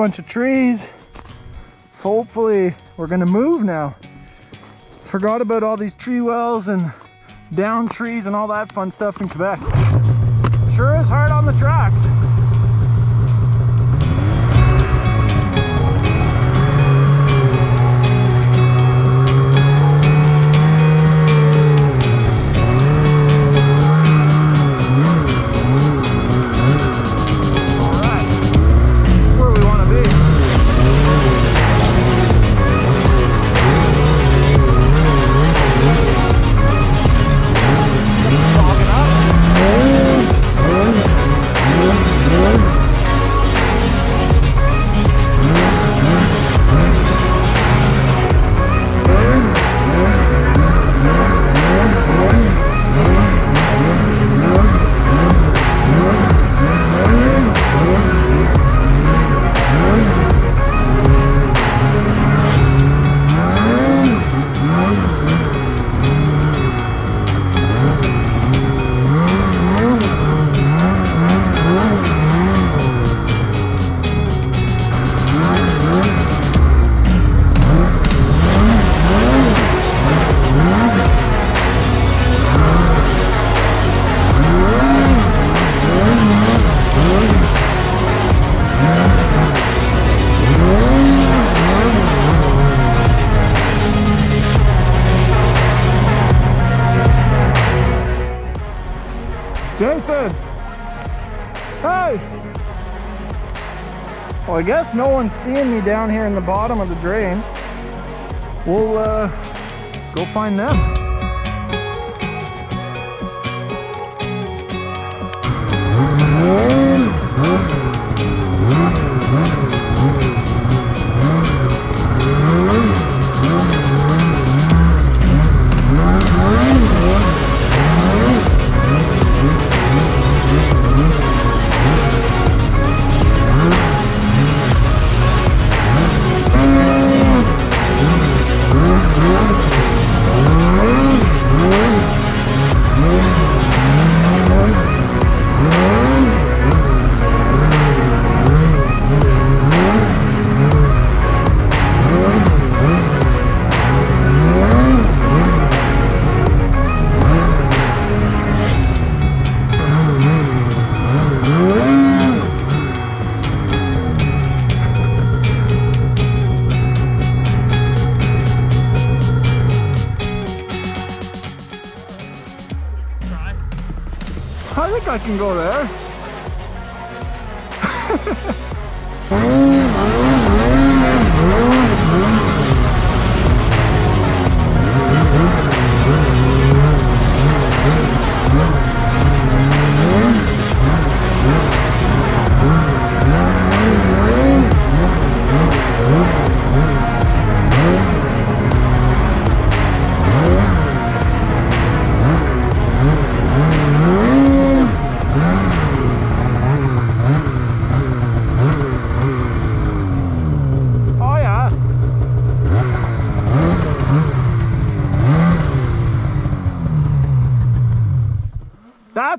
bunch of trees. Hopefully we're gonna move now. Forgot about all these tree wells and down trees and all that fun stuff in Quebec. Sure is hard on the tracks. I guess no one's seeing me down here in the bottom of the drain. We'll uh, go find them. I think I can go there. Mm-hmm.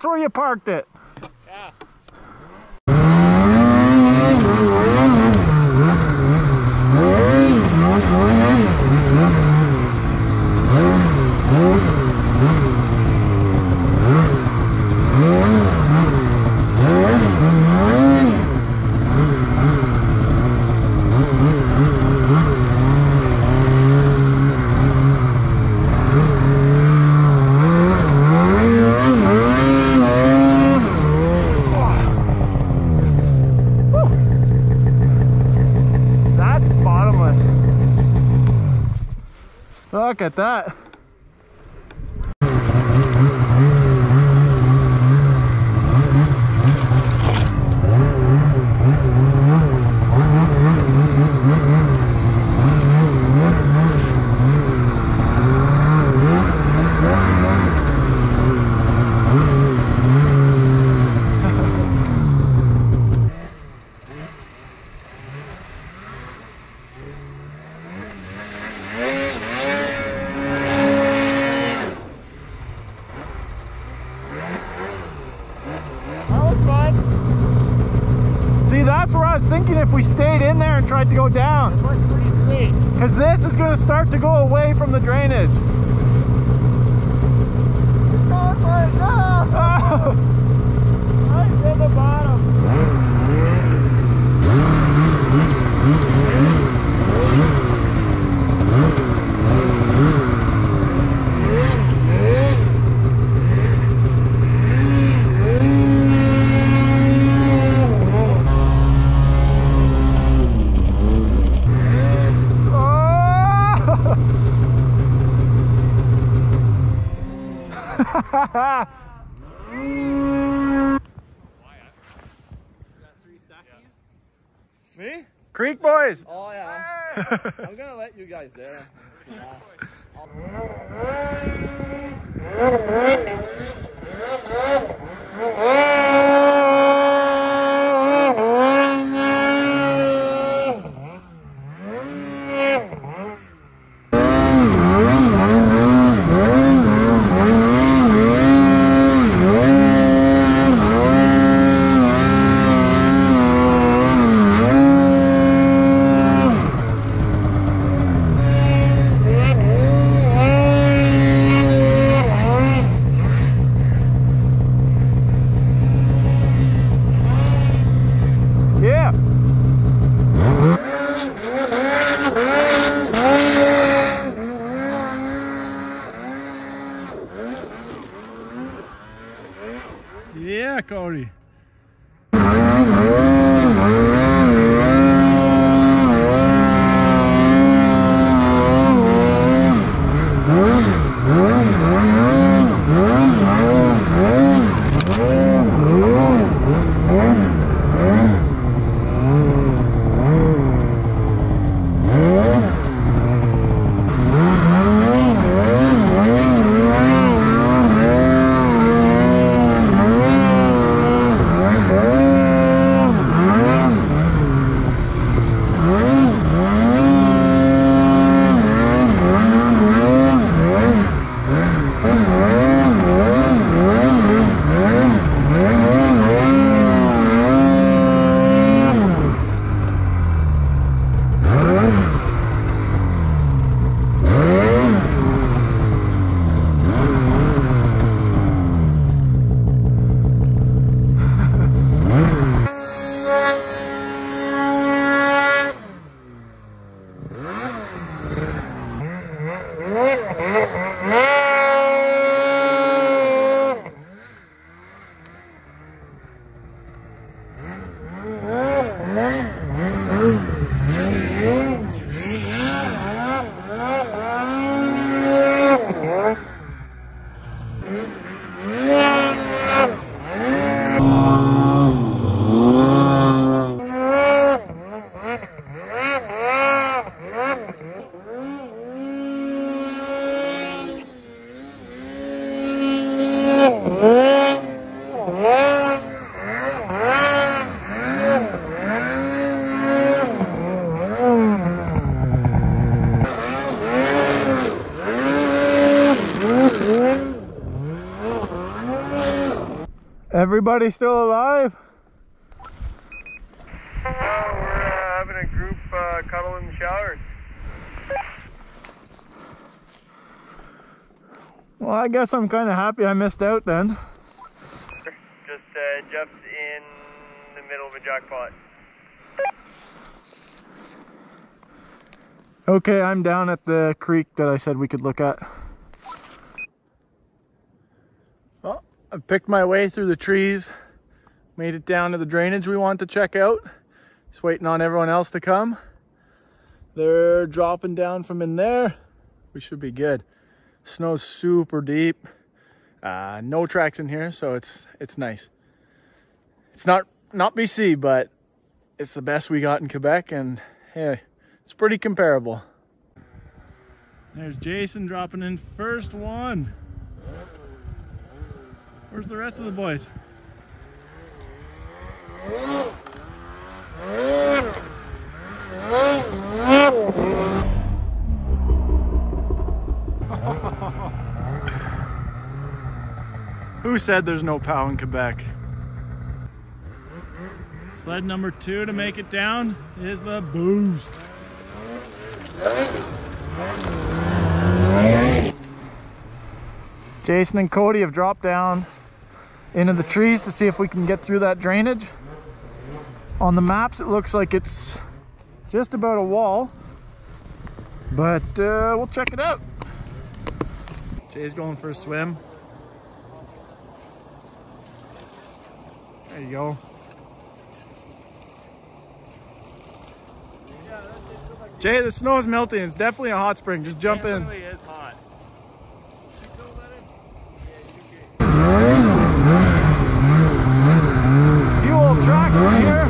That's where you parked it. At that. Was thinking if we stayed in there and tried to go down. It worked pretty sweet. Because this is going to start to go away from the drainage. Oh, Right to the bottom. oh! Me? Creek boys. Oh yeah. I'm gonna let you guys there. Yeah. Everybody still alive? we're uh, having a group uh, cuddle in the shower. Well, I guess I'm kind of happy I missed out then. Just uh, Jeff's in the middle of a jackpot. Okay, I'm down at the creek that I said we could look at. I picked my way through the trees, made it down to the drainage we want to check out. Just waiting on everyone else to come. They're dropping down from in there. We should be good. Snow's super deep. Uh, no tracks in here, so it's it's nice. It's not not BC, but it's the best we got in Quebec, and hey, it's pretty comparable. There's Jason dropping in first one. Where's the rest of the boys? Who said there's no POW in Quebec? Sled number two to make it down is the Boost. Jason and Codey have dropped down into the trees to see if we can get through that drainage. On the maps, it looks like it's just about a wall, but uh, we'll check it out. Jay's going for a swim. There you go. Jay, the snow is melting. It's definitely a hot spring. Just jump in. Definitely is hot. Few old tracks in here.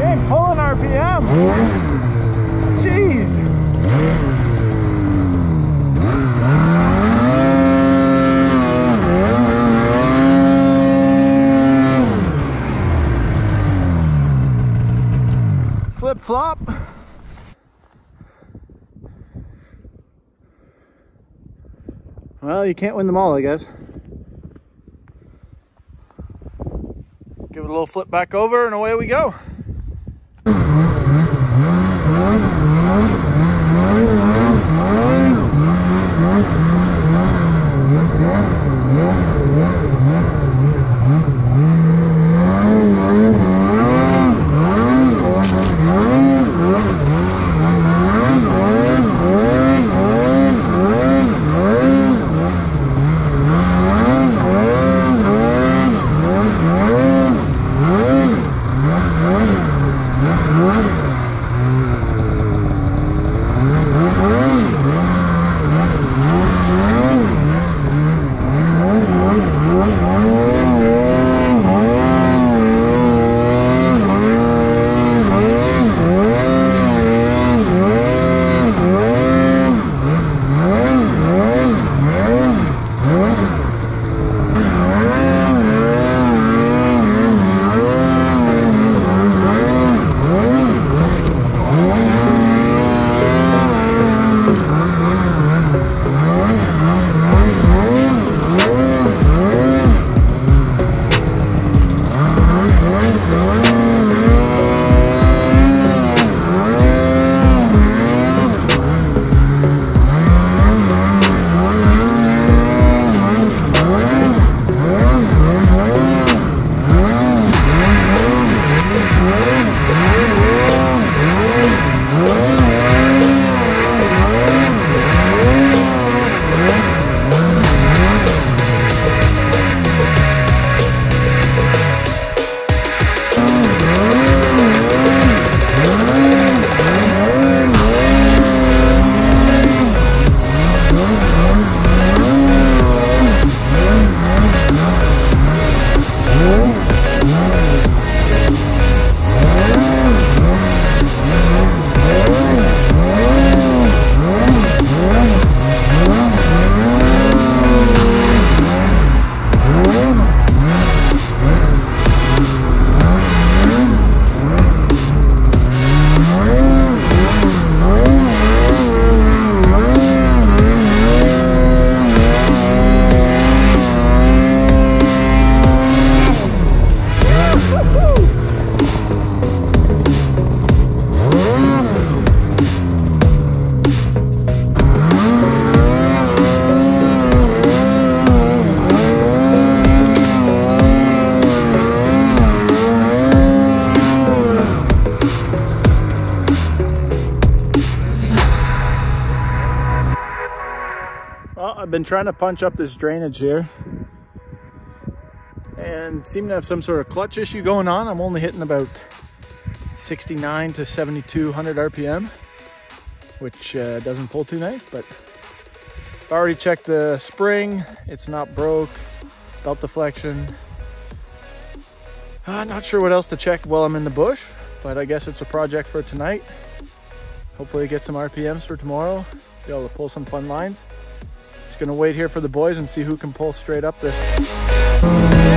Hey, pulling RPM. Jeez. Flip flop. Well, you can't win them all, I guess. Give it a little flip back over and away we go. I've been trying to punch up this drainage here and seem to have some sort of clutch issue going on. I'm only hitting about 69 to 7200 RPM, which uh, doesn't pull too nice, but I've already checked the spring. It's not broke, belt deflection. Uh, not sure what else to check while I'm in the bush, but I guess it's a project for tonight. Hopefully get some RPMs for tomorrow. Be able to pull some fun lines. Gonna wait here for the boys and see who can pull straight up this.